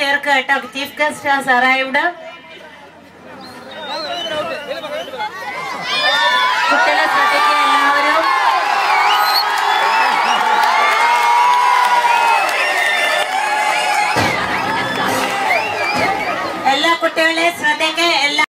തേർക്കുക കേട്ടോ. Chief guest has arrived കുട്ടികളെ ശ്രദ്ധിക്കുക എല്ലാവരും. എല്ലാ കുട്ടികളെ ശ്രദ്ധിക്കുക എല്ലാ